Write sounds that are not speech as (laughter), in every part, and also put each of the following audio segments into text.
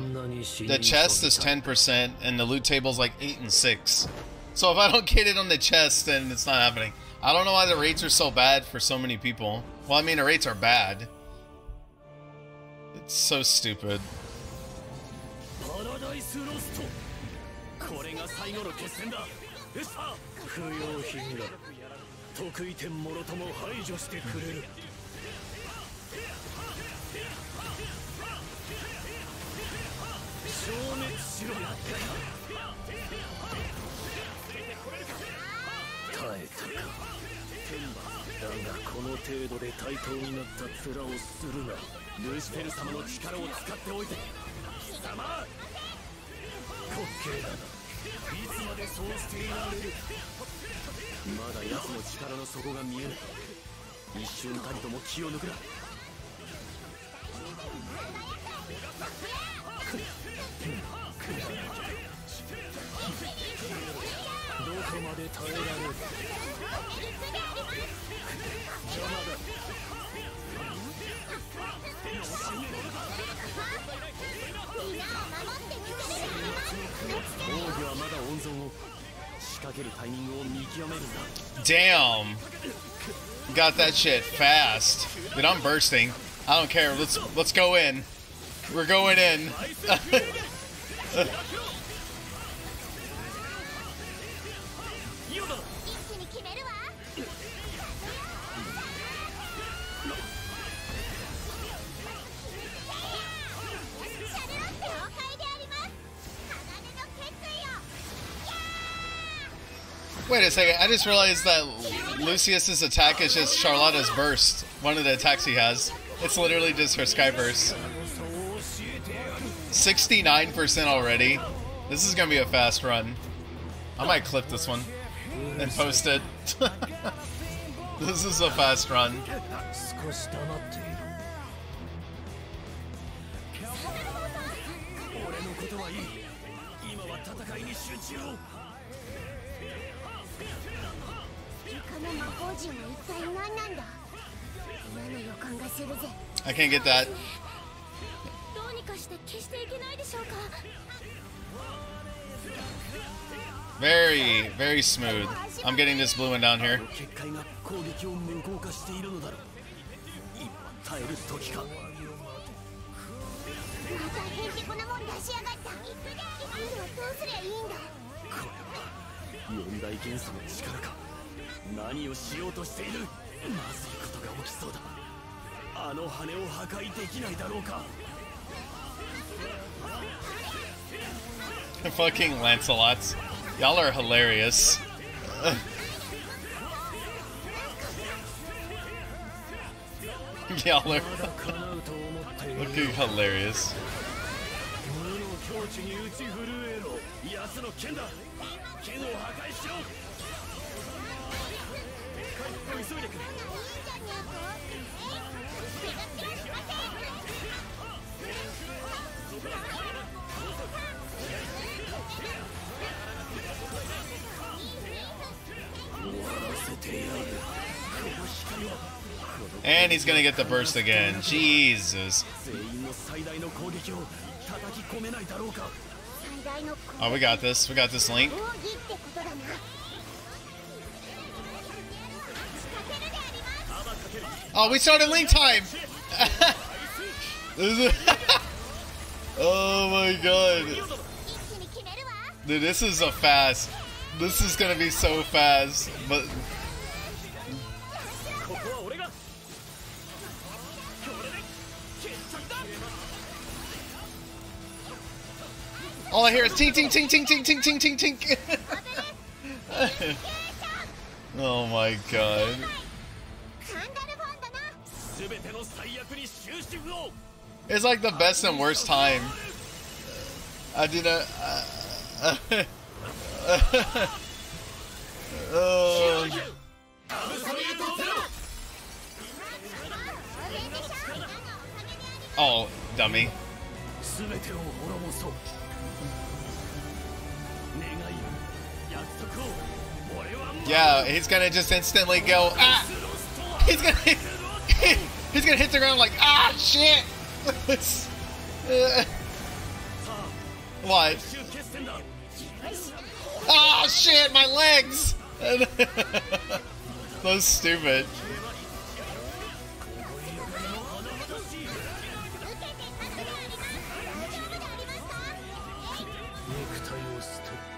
uh, the chest is 10% and the loot table's like 8 and 6. So if I don't get it on the chest, then it's not happening. I don't know why the rates are so bad for so many people. Well, I mean, the rates are bad. It's so stupid. 滅しろ耐えたかだがこの程度で対等になった面をするなルシフェル様の力を使っておいて貴様滑稽だないつまでそうしていられるまだ奴の力の底が見えない一瞬たりとも気を抜くな まで耐えられる邪魔だ奥義はまだ温存を Damn. Got that shit fast. Dude, I'm bursting. I don't care. Let's let's go in. We're going in. (laughs) Wait a second, I just realized that Lucilius's attack is just Charlotta's burst. One of the attacks he has. It's literally just her sky burst. 69% already. This is gonna be a fast run. I might clip this one and post it. (laughs) this is a fast run. I can't get that. かして消していけないでしょうか Very, very smooth. I'm getting this blue one down here. (laughs) Fucking Lancelots. Y'all are hilarious. (laughs) Y'all are looking hilarious. (laughs) And he's gonna get the burst again. Jesus. Oh, we got this. We got this link. Oh, we started link time! (laughs) oh my god. Dude, this is a fast. This is gonna be so fast, but All I hear is ting ting ting ting ting ting ting ting (laughs) ting. oh my god. It's like the best and worst time. I did not. Uh, uh, (laughs) oh, Oh, dummy. Yeah, he's gonna just instantly go, ah! He's gonna, (laughs) he's gonna hit the ground like, ah, shit! (laughs) what? Ah, oh, shit, my legs! (laughs) That's stupid.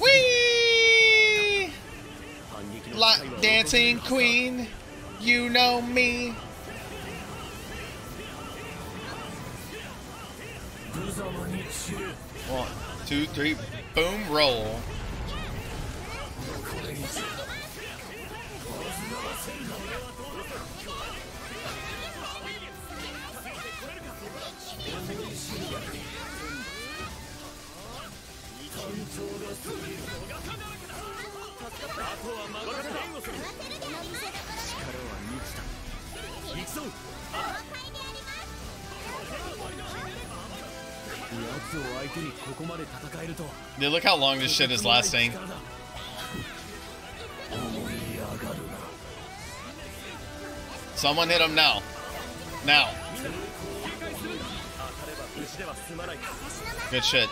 Whee! Like dancing queen, you know me. One, two, three, boom, roll. ぞで、look how long this shit is lasting. Someone hit him now. Now. Good shit.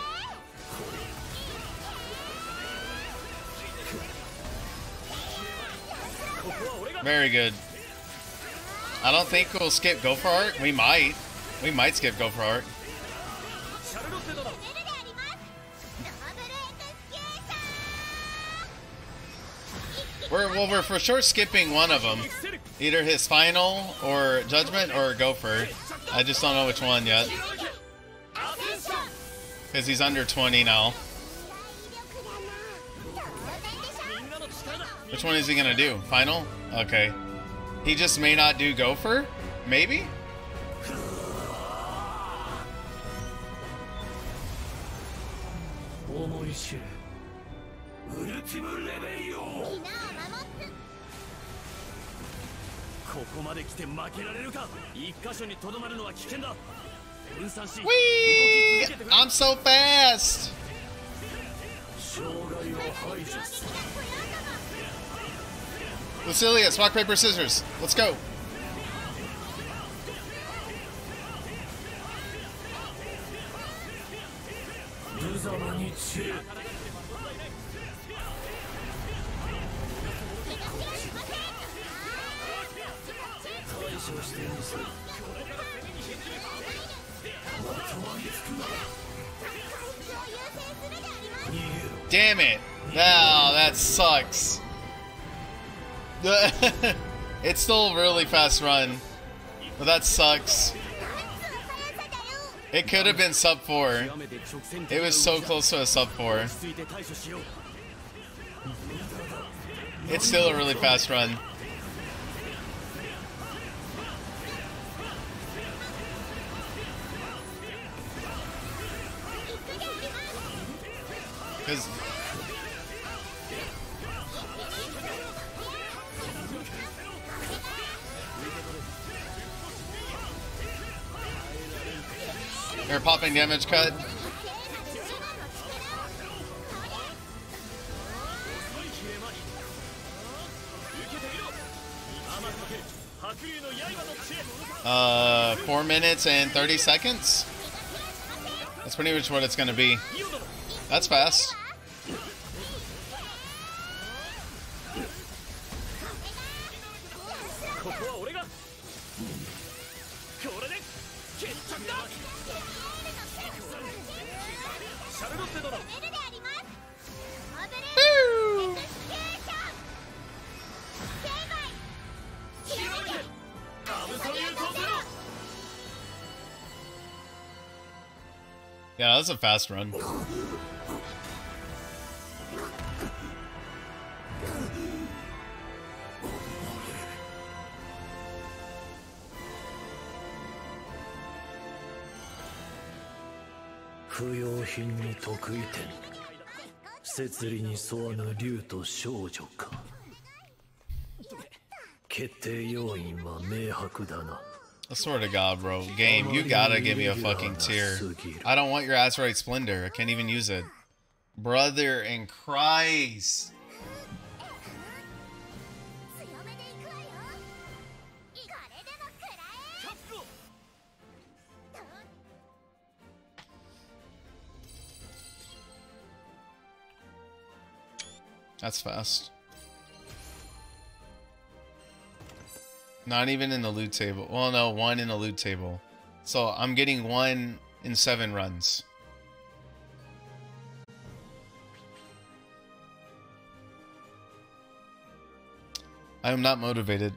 Very good. I don't think we'll skip Gopher Art. We might. We might skip Gopher Art. We're, well, we're for sure skipping one of them. Either his final, or Judgment, or Gopher. I just don't know which one yet. Because he's under 20 now. Which one is he going to do? Final? Okay. He just may not do Gopher? Maybe? Whee! I'm so fast! Lucilius, rock, paper, scissors. Let's go. Damn it! Now that sucks. (laughs) it's still really fast run. But that sucks. It could have been sub 4. It was so close to a sub 4. It's still a really fast run. Because They're popping damage cut. Uh, four minutes and 30 seconds? That's pretty much what it's going to be. That's fast. Yeah, that was a fast run. 不要品に得意点摂理に沿わぬ竜と少女か決定要因は明白だな I swear to God, bro. Game, you gotta give me a fucking tear. I don't want your Azurite Splendor. I can't even use it. Brother in Christ. That's fast. Not even in the loot table. Well, no, one in the loot table. So I'm getting one in seven runs. I am not motivated.